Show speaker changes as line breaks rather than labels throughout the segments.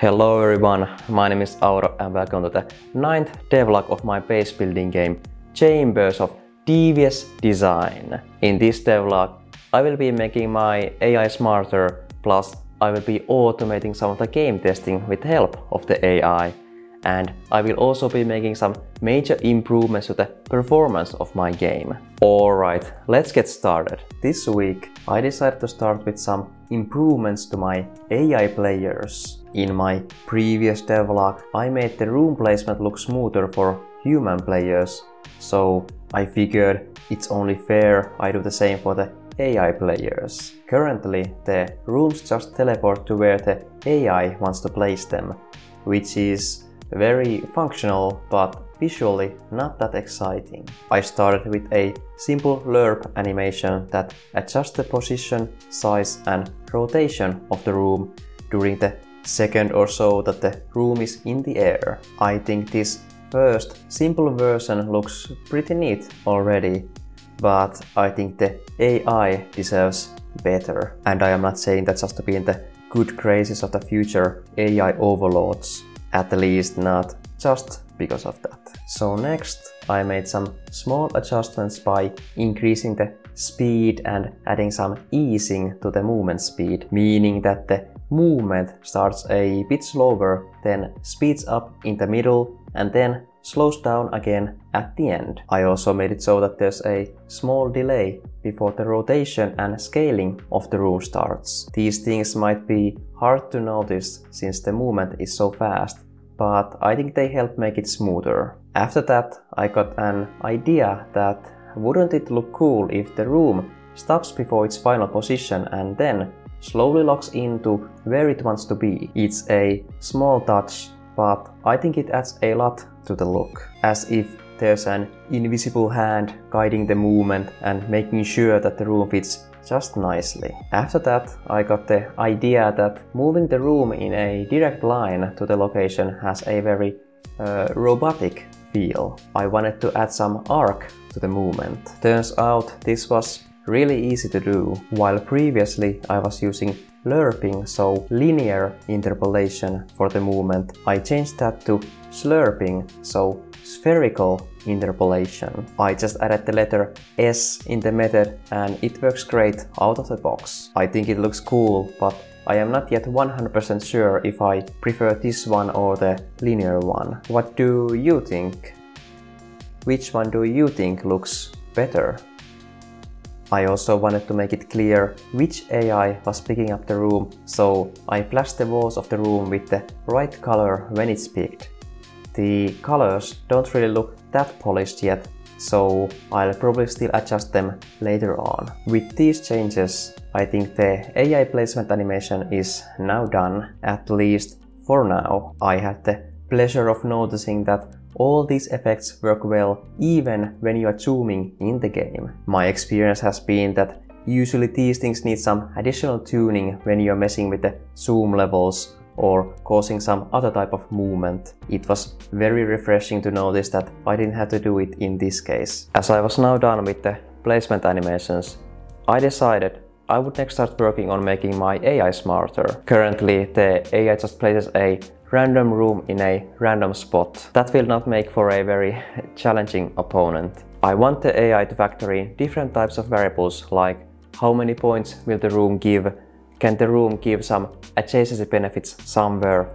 Hello everyone, my name is Auro and welcome to the ninth devlog of my base building game Chambers of Devious Design. In this devlog, I will be making my AI smarter, plus I will be automating some of the game testing with help of the AI. And I will also be making some major improvements to the performance of my game. Alright, let's get started. This week I decided to start with some improvements to my AI players. In my previous devlog, I made the room placement look smoother for human players, so I figured it's only fair I do the same for the AI players. Currently, the rooms just teleport to where the AI wants to place them, which is very functional but visually not that exciting. I started with a simple lerp animation that adjusts the position, size and rotation of the room during the second or so that the room is in the air. I think this first simple version looks pretty neat already, but I think the AI deserves better. And I am not saying that just to be in the good graces of the future AI overlords, at least not just because of that. So next I made some small adjustments by increasing the speed and adding some easing to the movement speed, meaning that the movement starts a bit slower, then speeds up in the middle and then slows down again at the end. I also made it so that there's a small delay before the rotation and scaling of the room starts. These things might be hard to notice since the movement is so fast, but I think they help make it smoother. After that, I got an idea that wouldn't it look cool if the room stops before its final position and then slowly locks into where it wants to be. It's a small touch, but I think it adds a lot to the look. As if there's an invisible hand guiding the movement and making sure that the room fits just nicely. After that, I got the idea that moving the room in a direct line to the location has a very uh, robotic feel. I wanted to add some arc to the movement. Turns out this was really easy to do, while previously I was using lerping, so linear interpolation for the movement. I changed that to slerping, so spherical interpolation. I just added the letter S in the method and it works great out of the box. I think it looks cool, but I am not yet 100% sure if I prefer this one or the linear one. What do you think? Which one do you think looks better? I also wanted to make it clear which AI was picking up the room, so I flashed the walls of the room with the right color when it's picked. The colors don't really look that polished yet, so I'll probably still adjust them later on. With these changes, I think the AI placement animation is now done, at least for now. I had the pleasure of noticing that all these effects work well even when you are zooming in the game. My experience has been that usually these things need some additional tuning when you're messing with the zoom levels or causing some other type of movement. It was very refreshing to notice that I didn't have to do it in this case. As I was now done with the placement animations, I decided I would next start working on making my AI smarter. Currently, the AI just places a random room in a random spot. That will not make for a very challenging opponent. I want the AI to factor in different types of variables like how many points will the room give, can the room give some adjacency benefits somewhere,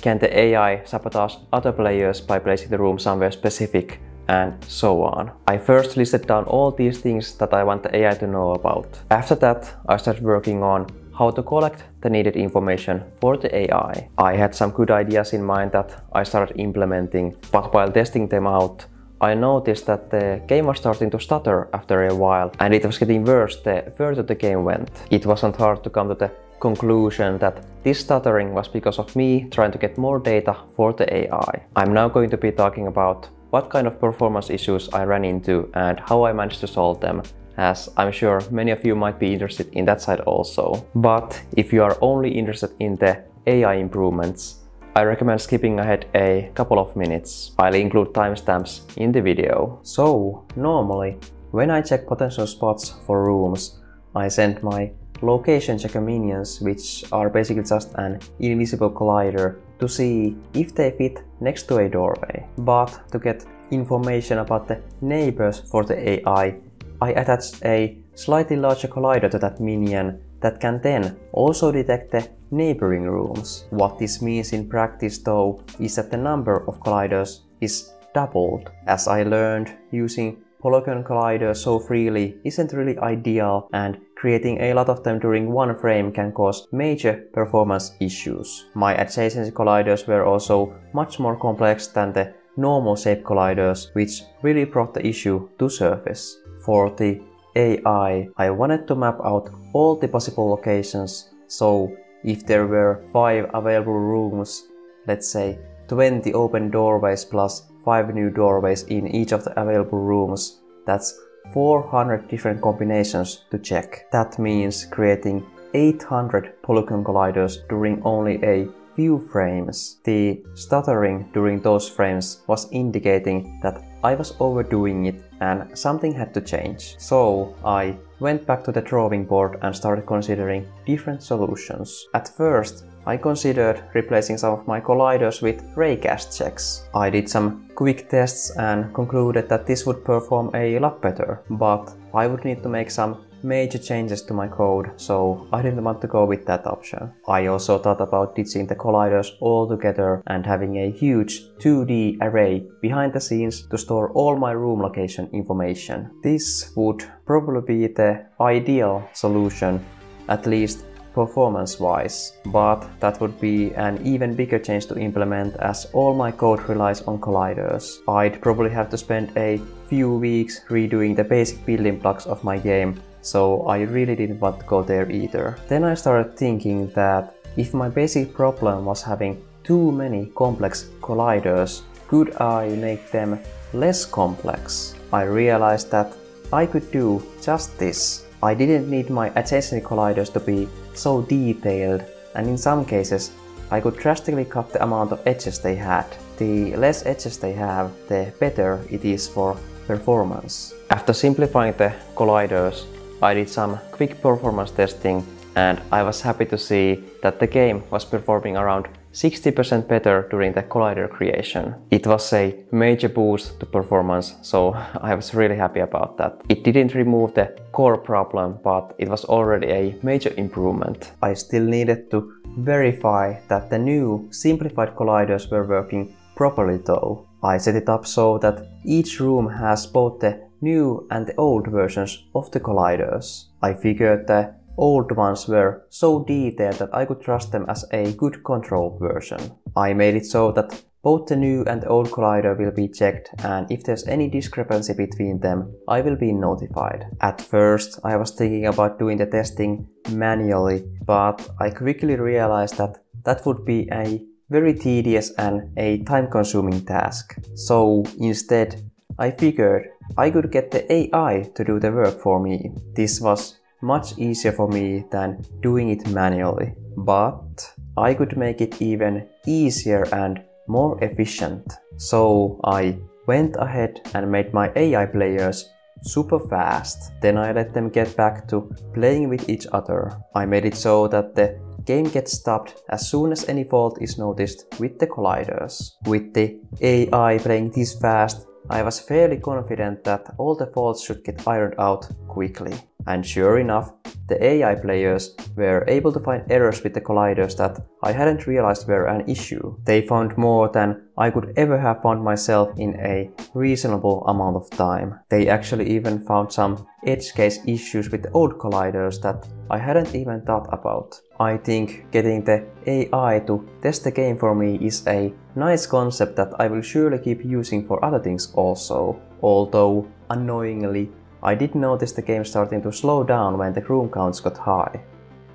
can the AI sabotage other players by placing the room somewhere specific, and so on. I first listed down all these things that I want the AI to know about. After that, I started working on how to collect the needed information for the AI. I had some good ideas in mind that I started implementing, but while testing them out, I noticed that the game was starting to stutter after a while, and it was getting worse the further the game went. It wasn't hard to come to the conclusion that this stuttering was because of me trying to get more data for the AI. I'm now going to be talking about what kind of performance issues I ran into and how I managed to solve them as I'm sure many of you might be interested in that side also. But if you are only interested in the AI improvements, I recommend skipping ahead a couple of minutes. I'll include timestamps in the video. So, normally, when I check potential spots for rooms, I send my location checker minions, which are basically just an invisible collider, to see if they fit next to a doorway. But to get information about the neighbors for the AI, I attached a slightly larger collider to that minion that can then also detect the neighboring rooms. What this means in practice though is that the number of colliders is doubled. As I learned, using polygon colliders so freely isn't really ideal and creating a lot of them during one frame can cause major performance issues. My adjacency colliders were also much more complex than the normal shape colliders, which really brought the issue to surface. For the AI, I wanted to map out all the possible locations, so if there were 5 available rooms, let's say 20 open doorways plus 5 new doorways in each of the available rooms, that's 400 different combinations to check. That means creating 800 polygon colliders during only a few frames. The stuttering during those frames was indicating that I was overdoing it and something had to change. So I went back to the drawing board and started considering different solutions. At first, I considered replacing some of my colliders with raycast checks. I did some quick tests and concluded that this would perform a lot better, but I would need to make some major changes to my code, so I didn't want to go with that option. I also thought about ditching the colliders altogether and having a huge 2D array behind the scenes to store all my room location information. This would probably be the ideal solution, at least performance-wise, but that would be an even bigger change to implement as all my code relies on colliders. I'd probably have to spend a few weeks redoing the basic building blocks of my game so I really didn't want to go there either. Then I started thinking that if my basic problem was having too many complex colliders, could I make them less complex? I realized that I could do just this. I didn't need my adjacent colliders to be so detailed and in some cases I could drastically cut the amount of edges they had. The less edges they have, the better it is for performance. After simplifying the colliders, I did some quick performance testing and I was happy to see that the game was performing around 60% better during the collider creation. It was a major boost to performance, so I was really happy about that. It didn't remove the core problem, but it was already a major improvement. I still needed to verify that the new simplified colliders were working properly though. I set it up so that each room has both the new and the old versions of the colliders. I figured the old ones were so detailed that I could trust them as a good control version. I made it so that both the new and the old collider will be checked and if there's any discrepancy between them, I will be notified. At first, I was thinking about doing the testing manually, but I quickly realized that that would be a very tedious and a time-consuming task. So instead, I figured I could get the AI to do the work for me. This was much easier for me than doing it manually, but I could make it even easier and more efficient. So I went ahead and made my AI players super fast. Then I let them get back to playing with each other. I made it so that the game gets stopped as soon as any fault is noticed with the colliders. With the AI playing this fast, I was fairly confident that all the faults should get ironed out quickly. And sure enough, the AI players were able to find errors with the colliders that I hadn't realized were an issue. They found more than I could ever have found myself in a reasonable amount of time. They actually even found some edge case issues with the old colliders that I hadn't even thought about. I think getting the AI to test the game for me is a nice concept that I will surely keep using for other things also. Although, annoyingly, I did notice the game starting to slow down when the room counts got high.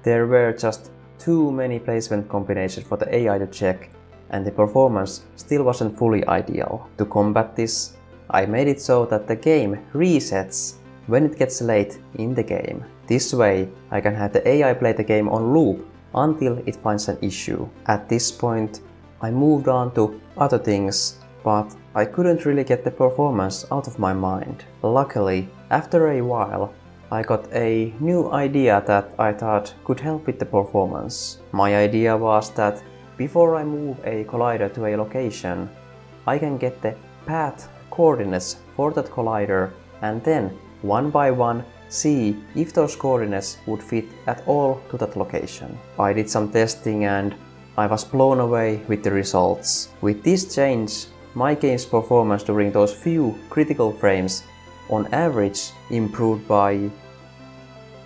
There were just too many placement combinations for the AI to check, and the performance still wasn't fully ideal. To combat this, I made it so that the game resets when it gets late in the game. This way, I can have the AI play the game on loop until it finds an issue. At this point, I moved on to other things, but I couldn't really get the performance out of my mind. Luckily, after a while, I got a new idea that I thought could help with the performance. My idea was that before I move a collider to a location, I can get the path coordinates for that collider and then one by one see if those coordinates would fit at all to that location. I did some testing and I was blown away with the results. With this change, my game's performance during those few critical frames on average improved by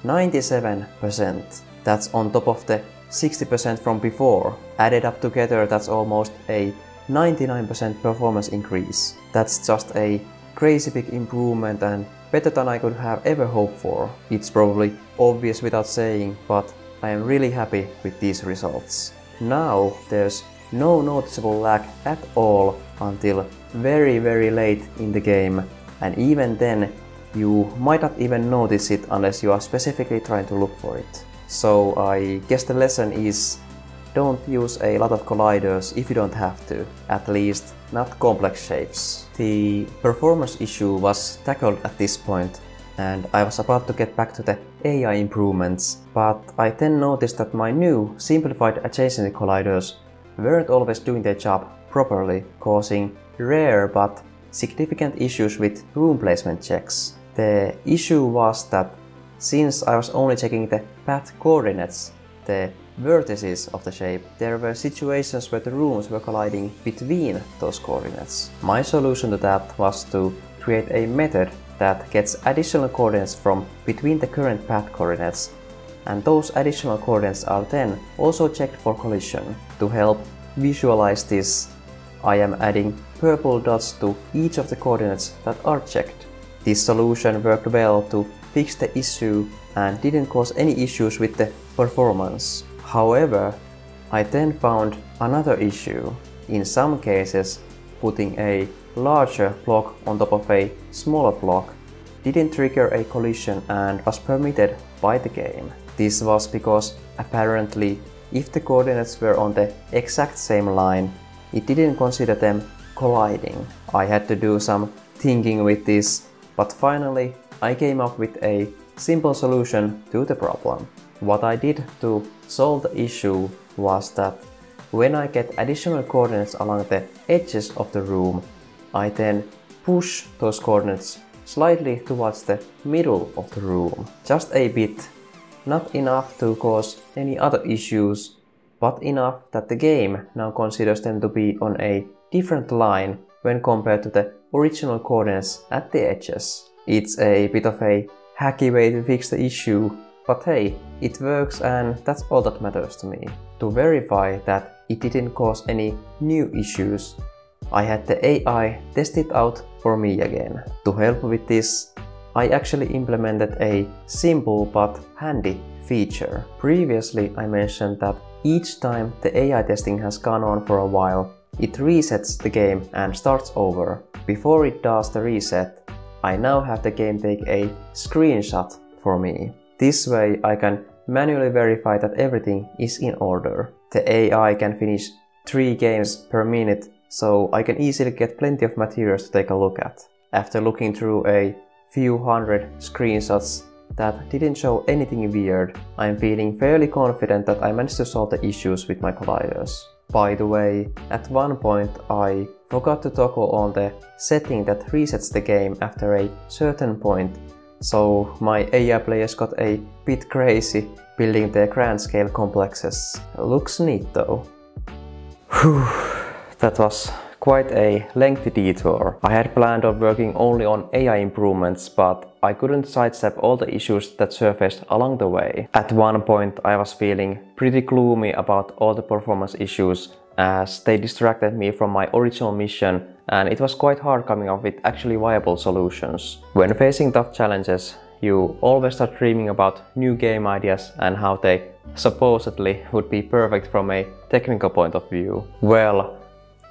97%. That's on top of the 60% from before. Added up together, that's almost a 99% performance increase. That's just a crazy big improvement and better than I could have ever hoped for. It's probably obvious without saying, but I am really happy with these results. Now there's no noticeable lag at all until very very late in the game and even then you might not even notice it unless you are specifically trying to look for it. So I guess the lesson is don't use a lot of colliders if you don't have to, at least not complex shapes. The performance issue was tackled at this point and I was about to get back to the AI improvements, but I then noticed that my new simplified adjacency colliders weren't always doing their job properly, causing rare but significant issues with room placement checks. The issue was that since I was only checking the path coordinates, the vertices of the shape, there were situations where the rooms were colliding between those coordinates. My solution to that was to create a method that gets additional coordinates from between the current path coordinates and those additional coordinates are then also checked for collision. To help visualize this, I am adding purple dots to each of the coordinates that are checked. This solution worked well to fix the issue and didn't cause any issues with the performance. However, I then found another issue. In some cases, putting a larger block on top of a smaller block didn't trigger a collision and was permitted by the game. This was because apparently if the coordinates were on the exact same line, it didn't consider them colliding. I had to do some thinking with this, but finally I came up with a simple solution to the problem. What I did to solve the issue was that when I get additional coordinates along the edges of the room, I then push those coordinates slightly towards the middle of the room. Just a bit, not enough to cause any other issues, but enough that the game now considers them to be on a different line when compared to the original coordinates at the edges. It's a bit of a hacky way to fix the issue, but hey, it works and that's all that matters to me. To verify that it didn't cause any new issues, I had the AI test it out for me again. To help with this, I actually implemented a simple but handy feature. Previously I mentioned that each time the AI testing has gone on for a while, it resets the game and starts over. Before it does the reset, I now have the game take a screenshot for me. This way I can manually verify that everything is in order. The AI can finish 3 games per minute so I can easily get plenty of materials to take a look at. After looking through a few hundred screenshots that didn't show anything weird, I'm feeling fairly confident that I managed to solve the issues with my colliders. By the way, at one point I forgot to toggle on the setting that resets the game after a certain point, so my AI players got a bit crazy building their grand scale complexes. Looks neat though. Whew. That was quite a lengthy detour. I had planned on working only on AI improvements, but I couldn't sidestep all the issues that surfaced along the way. At one point I was feeling pretty gloomy about all the performance issues as they distracted me from my original mission and it was quite hard coming up with actually viable solutions. When facing tough challenges, you always start dreaming about new game ideas and how they supposedly would be perfect from a technical point of view. Well,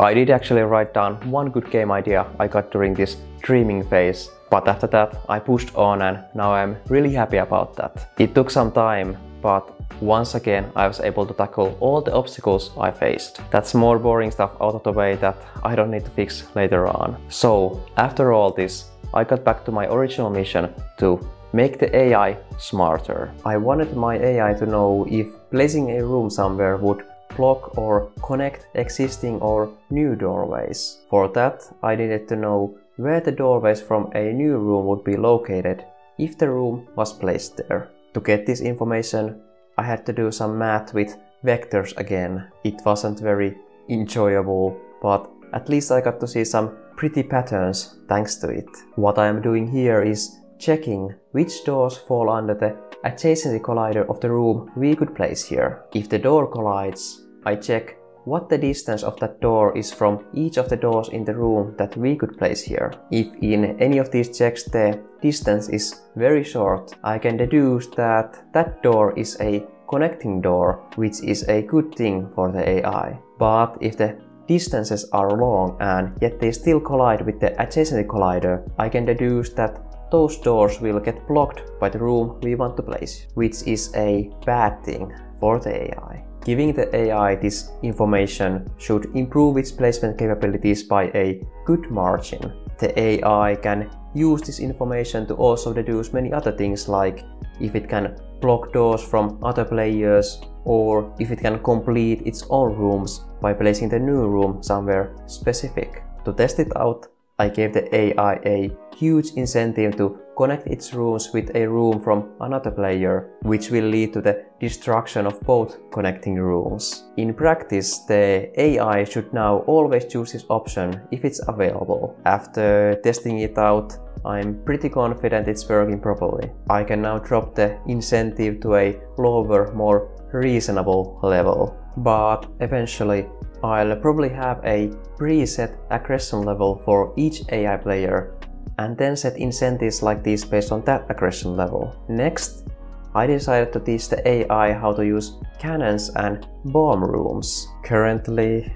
I did actually write down one good game idea I got during this dreaming phase, but after that I pushed on and now I'm really happy about that. It took some time, but once again I was able to tackle all the obstacles I faced. That's more boring stuff out of the way that I don't need to fix later on. So after all this, I got back to my original mission to make the AI smarter. I wanted my AI to know if placing a room somewhere would block or connect existing or new doorways. For that, I needed to know where the doorways from a new room would be located if the room was placed there. To get this information, I had to do some math with vectors again. It wasn't very enjoyable, but at least I got to see some pretty patterns thanks to it. What I am doing here is checking which doors fall under the adjacency collider of the room we could place here. If the door collides, I check what the distance of that door is from each of the doors in the room that we could place here. If in any of these checks the distance is very short, I can deduce that that door is a connecting door, which is a good thing for the AI. But if the distances are long and yet they still collide with the adjacency collider, I can deduce that those doors will get blocked by the room we want to place, which is a bad thing for the AI. Giving the AI this information should improve its placement capabilities by a good margin. The AI can use this information to also deduce many other things like if it can block doors from other players or if it can complete its own rooms by placing the new room somewhere specific. To test it out, I gave the AI a huge incentive to connect its rooms with a room from another player, which will lead to the destruction of both connecting rooms. In practice, the AI should now always choose this option if it's available. After testing it out, I'm pretty confident it's working properly. I can now drop the incentive to a lower, more reasonable level. But eventually, I'll probably have a preset aggression level for each AI player and then set incentives like this based on that aggression level. Next, I decided to teach the AI how to use cannons and bomb rooms. Currently,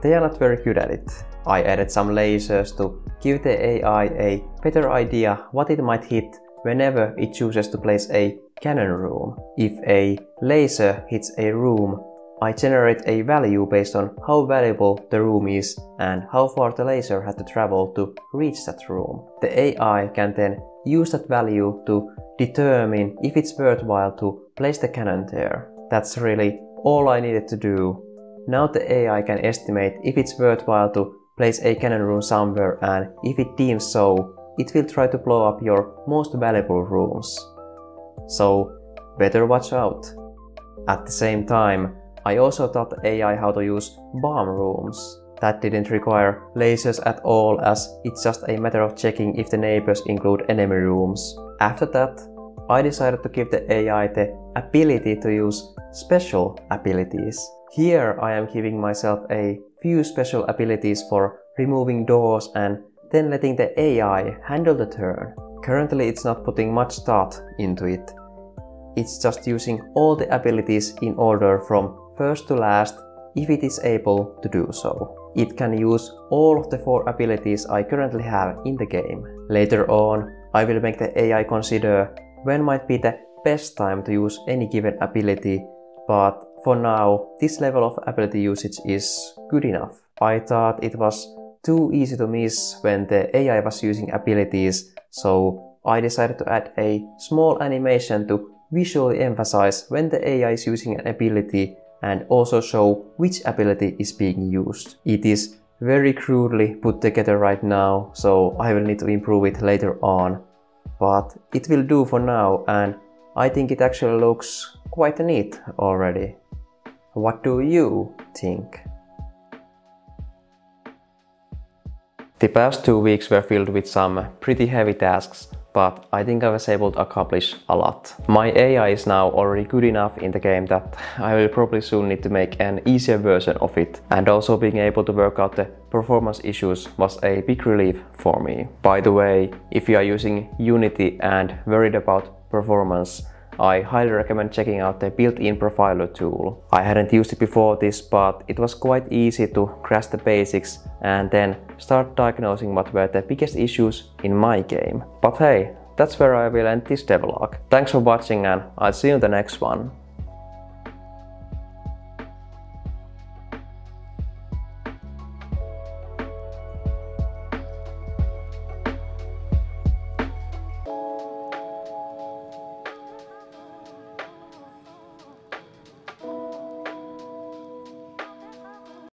they are not very good at it. I added some lasers to give the AI a better idea what it might hit whenever it chooses to place a cannon room. If a laser hits a room, I generate a value based on how valuable the room is and how far the laser had to travel to reach that room. The AI can then use that value to determine if it's worthwhile to place the cannon there. That's really all I needed to do. Now the AI can estimate if it's worthwhile to place a cannon room somewhere and if it deems so, it will try to blow up your most valuable rooms. So better watch out. At the same time, I also taught AI how to use bomb rooms. That didn't require lasers at all as it's just a matter of checking if the neighbors include enemy rooms. After that, I decided to give the AI the ability to use special abilities. Here I am giving myself a few special abilities for removing doors and then letting the AI handle the turn. Currently it's not putting much thought into it. It's just using all the abilities in order from first to last if it is able to do so. It can use all of the four abilities I currently have in the game. Later on, I will make the AI consider when might be the best time to use any given ability, but for now, this level of ability usage is good enough. I thought it was too easy to miss when the AI was using abilities, so I decided to add a small animation to visually emphasize when the AI is using an ability and also show which ability is being used. It is very crudely put together right now, so I will need to improve it later on. But it will do for now and I think it actually looks quite neat already. What do you think? The past two weeks were filled with some pretty heavy tasks but I think I was able to accomplish a lot. My AI is now already good enough in the game that I will probably soon need to make an easier version of it. And also being able to work out the performance issues was a big relief for me. By the way, if you are using Unity and worried about performance, I highly recommend checking out the built-in profiler tool. I hadn't used it before this, but it was quite easy to grasp the basics and then start diagnosing what were the biggest issues in my game. But hey, that's where I will end this devlog. Thanks for watching and I'll see you in the next one.